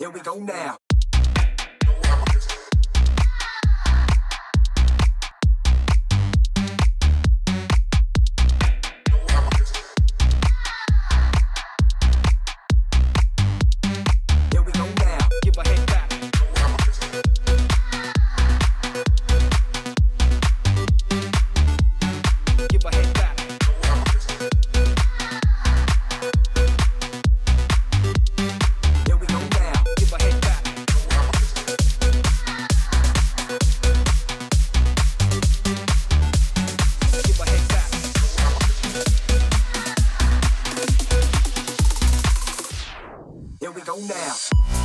Here we go now. now.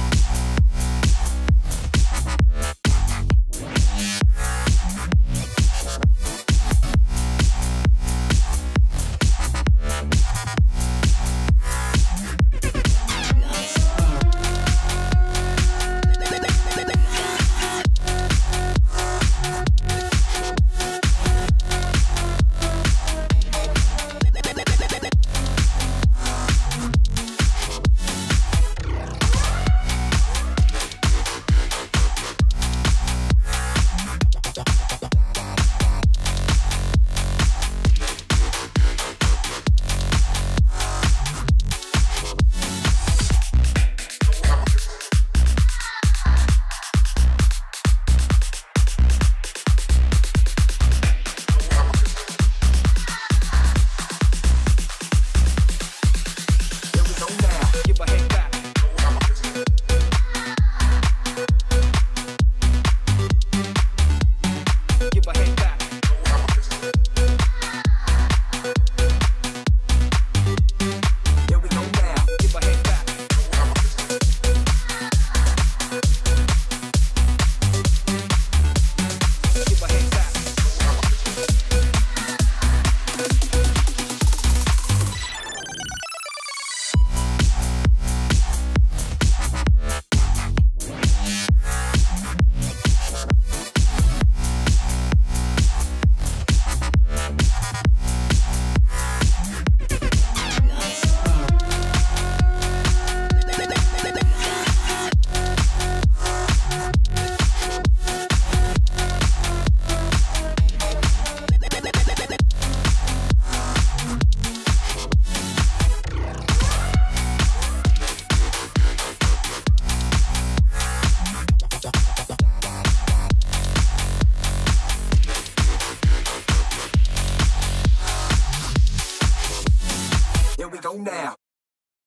now.